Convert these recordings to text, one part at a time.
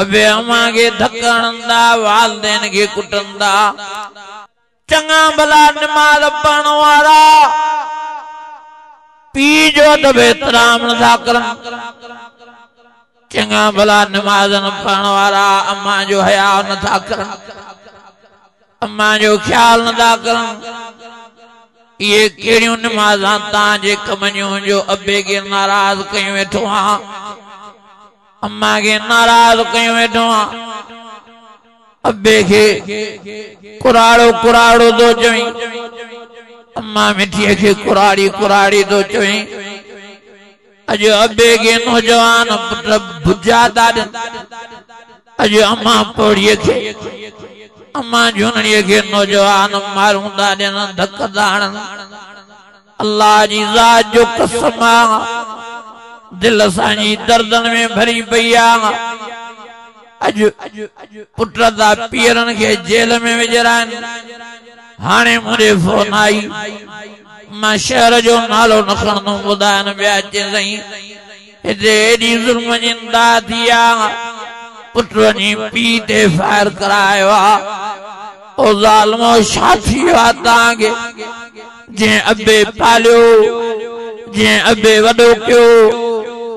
अबे अमा खे धकंदा वालदेन के कुटंदा चंगा भला निमाज़ पण वारा पीउ जो चङा भला निमाज़ न पण वारा अम्मा जो हया न कर्यालु नथा करियूं नुमाज़ तव्हांजे कमनि जो अबे के नाराज़ कयूं वेठो हाँ अम्मा खे नाराज़ कयूं वेठो अबे खे कुराड़ो कुरो चई अम्मा मिठीअ खे कुराड़ी कुराड़ी थो चई अॼु अबे खे नौजवान भुजा था ॾिना अम्मा झूनड़ीअ खे नौजवान मारूं था ॾियनि धक अलाह जी ज़ात जो कसम आहे دردن جیل दिलि असांजी दर्दनि में भरी पई आहे पीरनि खे जेल में विझणा आहिनि हाणे मुंहिंजे फोन आई او शहर जो नालो न सुणंदो ॿुधाइनि पीउ ते फायर करायो आहे तव्हांखे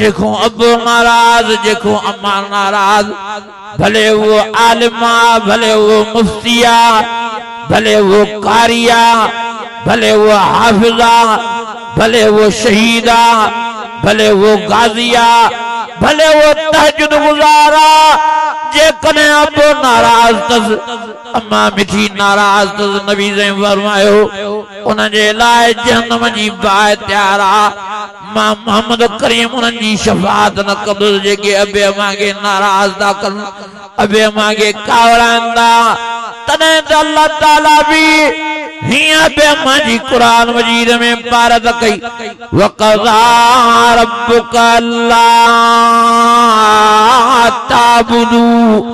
ابو ابو ناراض ناراض ناراض ناراض اما بھلے بھلے بھلے بھلے بھلے بھلے بھلے وہ وہ وہ وہ وہ وہ وہ عالمہ مفتیہ قاریہ حافظہ شہیدہ غازیہ تحجد جے جے کنے تز تز مٹھی نبی فرمائے ہو لائے جہنم جی بائے تیار محمد کریم جی شفاعت نہ قبض جے ابے ابے مانگے مانگے ناراض دا دا اللہ بھی مانجی قرآن مجید میں پارت کئی وَقَضَا رَبُّكَ اللَّهَ تَعْبُدُو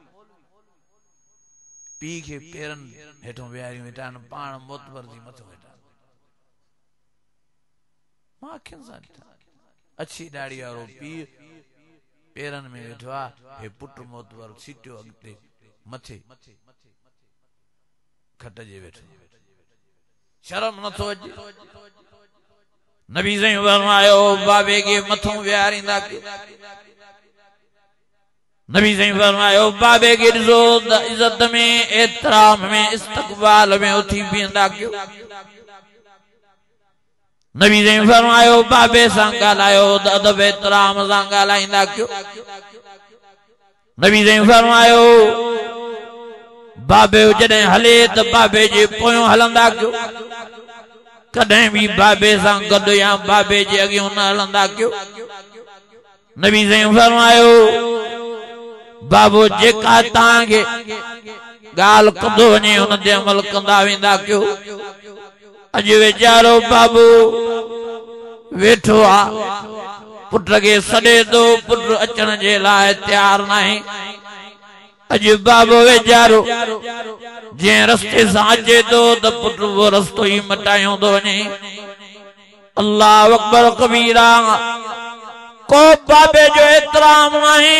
पी के पेरन हेठो बिहारी मिटान पान मौत पर दी मत होटा मां अखियन सा डिठा अच्छी दाढ़ी वारो पी पेरन में वेठो हे पुट मौत पर सिटियो अगते मथे खट जे वेठो शर्म न तो अज नबी सही फरमायो बाबे के नबी साईं फरमायो बाबे खे ॾिसो त इज़त में एतिराम में नवी साईं सर आयो बाबे सां ॻाल्हायो त अध बि एतिराम सां ॻाल्हाईंदा कयो नबी साईं फरमायो बाबे जॾहिं हले त बाबे जे पोयो हलंदा कयो कॾहिं बि बाबे सां गॾु या बाबे जे अॻियो न हलंदा कयो नबी साईं फरमायो बाबू जेका तव्हांखे ॻाल्हि कंदो वञे हुन ते अमल कंदा वेंदा कयो अॼु वीचारो बाबू वेठो आहे पुट खे सॾे थो पुट अचण जे लाइ तयारु न आहे अॼु बाबो वेचारो जंहिं रस्ते सां अचे थो त पुट उहो रस्तो ई मटायो थो वञे अलाह कबीरा को बाबे जो एतिरा आहे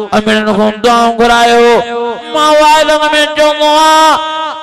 अमिर खां दवाउ घुरायो मां में चवंदो आहियां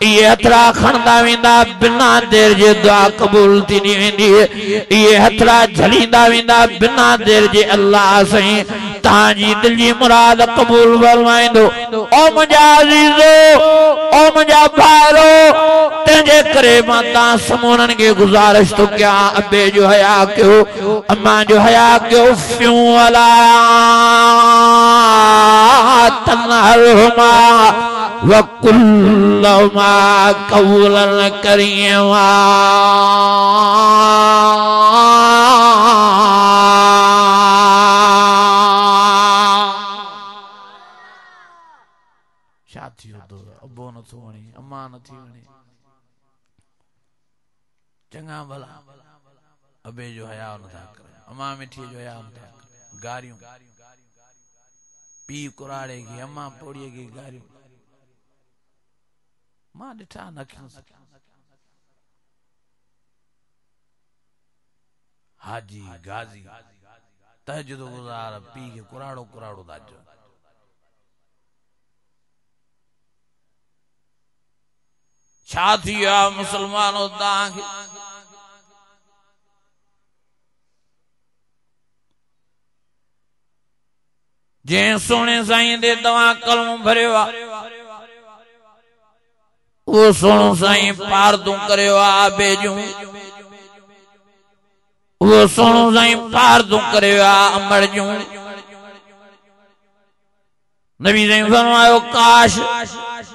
یہ ہترا خندا بنا دیر جے دعا قبول تھی نی ویندی یہ ہترا جھلیندا ویندہ بنا دیر جے اللہ سیں تاں جی دل جی مراد قبول فرمائندو او منجا عزیزو او منجا کرے سمونن گزارش تو तंहिंजे करे मां तव्हां समोन ہو गुज़ारिश थो कयां अबे ہو हया कयो अमा जो हया कयो मां ॾिठा पीउ खे कुराड़ो कुराड़ो था चओ छा थी वियो आहे मुसलमान जंहिं साईं ते तव्हां कलम भरियो आहे उहो सोनो साईं पार तूं पारियो काश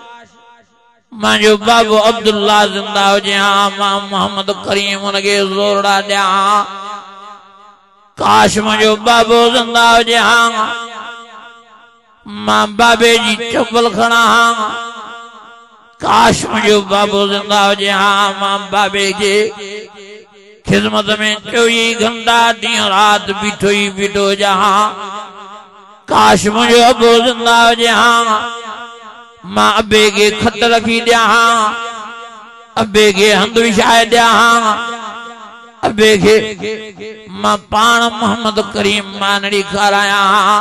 مجھے بابو عبداللہ زندہ ہو جہاں ماں محمد کریم جہاں کاش مجھے بابو زندہ ہو جہاں ماں بابے جی چپل کھڑا ہاں کاش مجھے بابو زندہ ہو جہاں ماں بابے جی خدمت میں چوئی گندا رات بیٹھوئی بیٹھو جہاں کاش مجھے ابو زندہ ہو جہاں मां अबे खे खत रखी ॾियां हा अबे खे हंधु विछाए ॾियां हा अबे खे मां पाण मोहम्मद करीम मानड़ी खारायां हा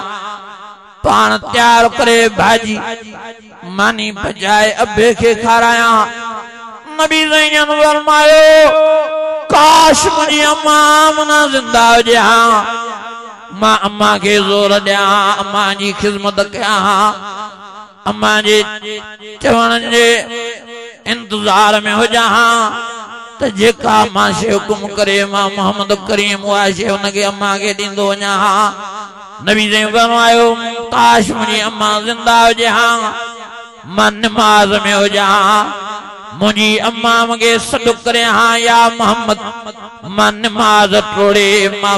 पाण तयारु करे भाॼी मानी पचाए अबे खे खारायां हा मां अमा खे ज़ोर ॾियां अमा जी ख़िदमत कयां अम्मा जे चवण जे इंतज़ार में हुजां त जेका मां शइ करे मां मोहम्मद करी मुआ हुनखे ॾींदो वञा काश मुंहिंजी अमां मां निमाज़ में हुजां मुंहिंजी अमा मूंखे सॾु करे हा या मोहम्मद मां निमाज़ टोड़े मां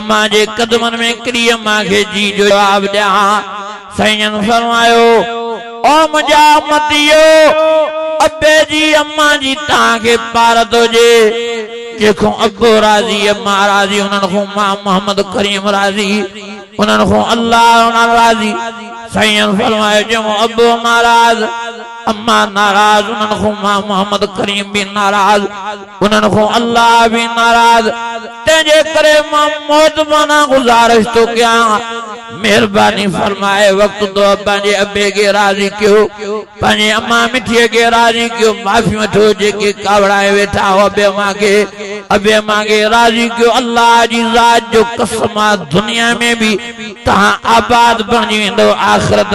अमा जे कदमनि में किरी अमा खे जी जवाब ॾियां ज़न खां मोहम्मद करीम बि नाराज़ उन्हनि खां अलाह बि नाराज़ तंहिंजे करे मां मोत माना गुज़ारिश थो कयां مہربانی فرمائے وقت دو پانی پانی ابے ابے کے کے کے کے راضی راضی راضی کیوں کیوں کیوں اماں مٹھیے معافی مٹھو جے ویٹھا ہو اللہ جی ذات جو قسمہ دنیا میں میں بھی بھی تہاں تہاں آباد ویندو آخرت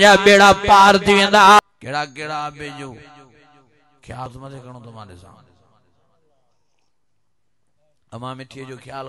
جا بیڑا پار ابے جو جو کیا تمہارے سامنے اماں مٹھیے خیال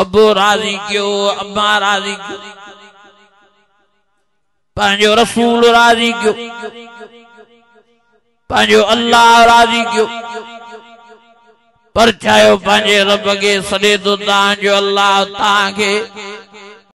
ابو راضی کیو کیو ابا راضی پانجو رسول راضی کیو پانجو اللہ راضی کیو پانجے رب کے سدے تو اللہ تعلق